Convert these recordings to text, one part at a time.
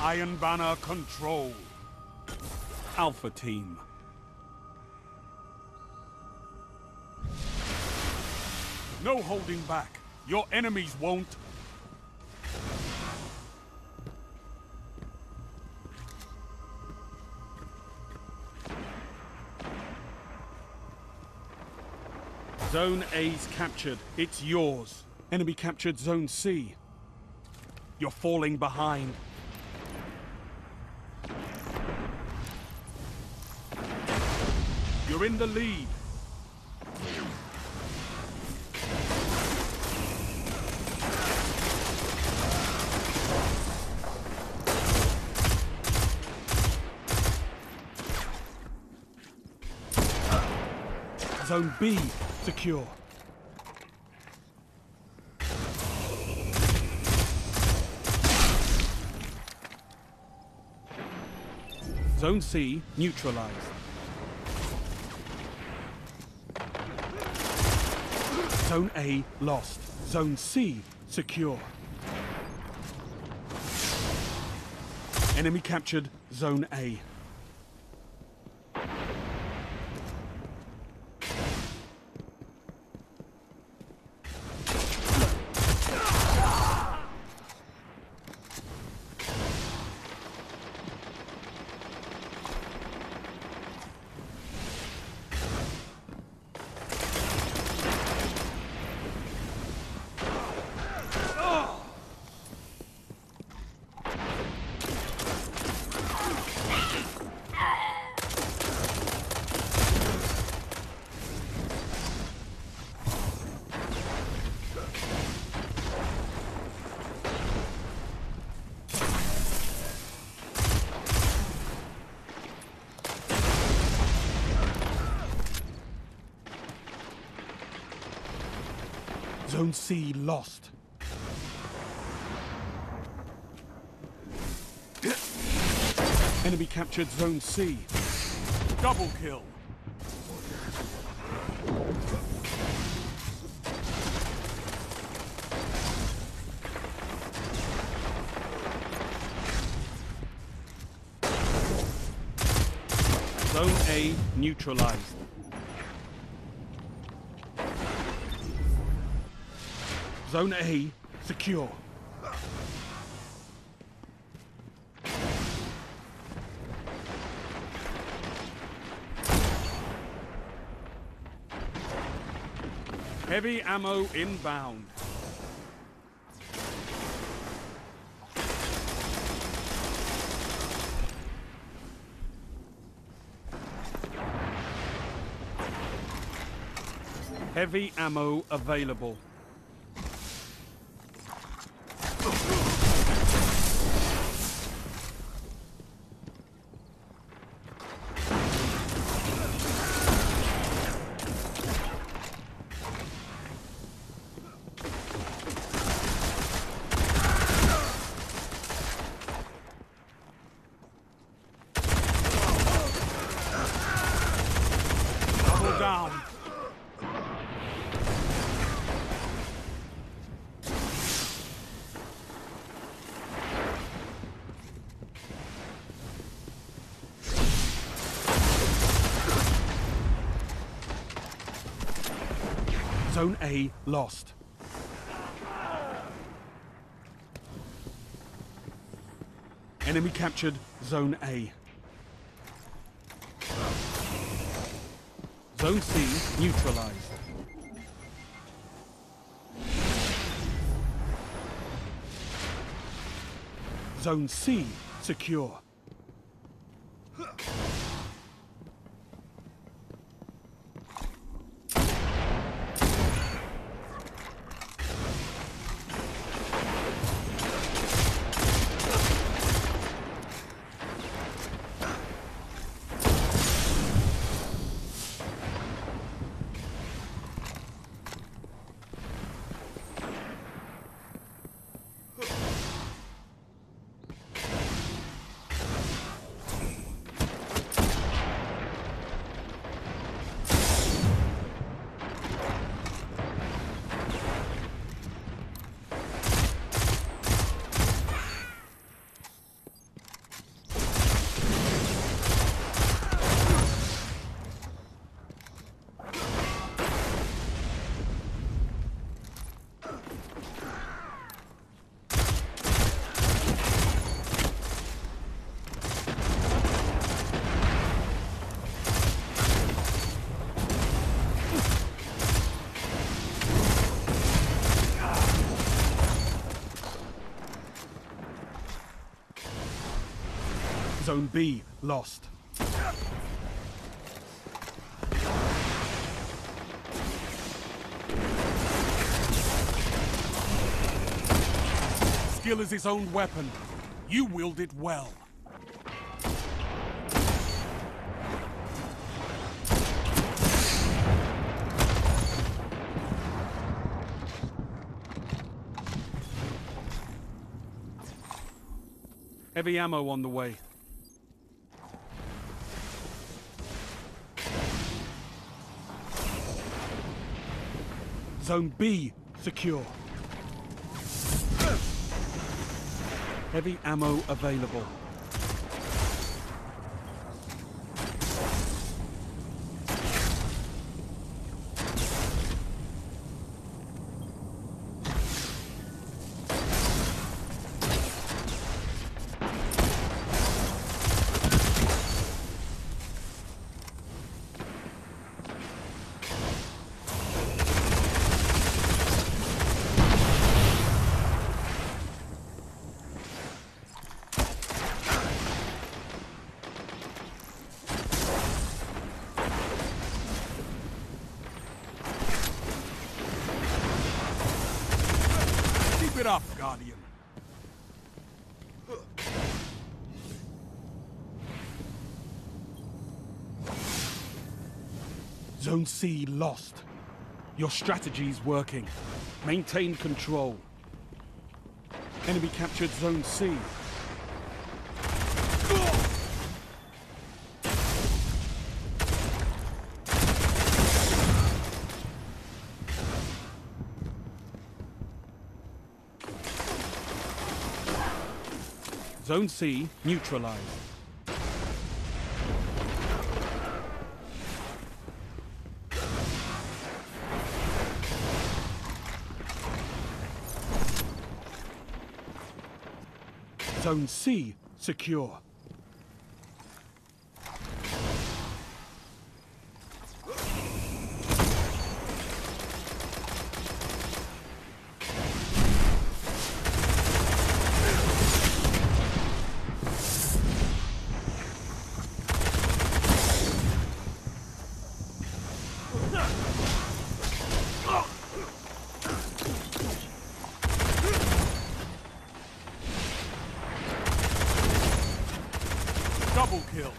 Iron Banner control. Alpha Team. No holding back. Your enemies won't. Zone A's captured. It's yours. Enemy captured Zone C. You're falling behind. You're in the lead. Zone B secure. Zone C neutralized. Zone A lost. Zone C secure. Enemy captured Zone A. Zone C lost. Enemy captured Zone C. Double kill. Zone A neutralized. Zone A secure. Heavy ammo inbound. Heavy ammo available. Double down. Zone A lost. Enemy captured Zone A. Zone C neutralized. Zone C secure. Zone B lost. Skill is its own weapon. You wield it well. Heavy ammo on the way. Zone B secure. Heavy ammo available. Zone C lost. Your strategy's working. Maintain control. Enemy captured Zone C. Zone C neutralized. Zone C secure. Double kill.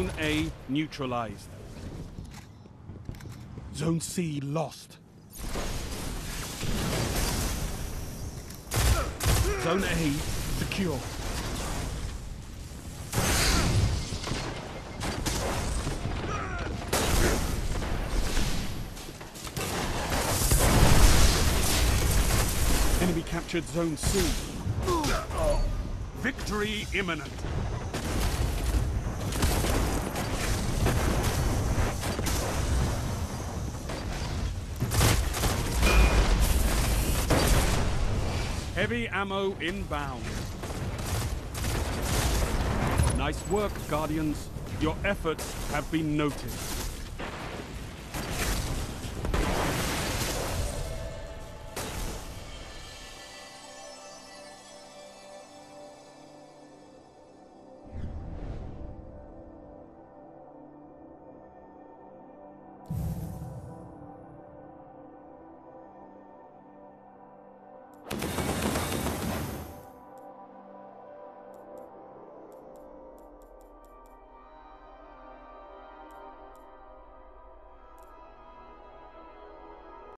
Zone A neutralized. Zone C lost. Zone A secure. Enemy captured Zone C. Victory imminent. Heavy ammo inbound. Nice work, Guardians. Your efforts have been noticed.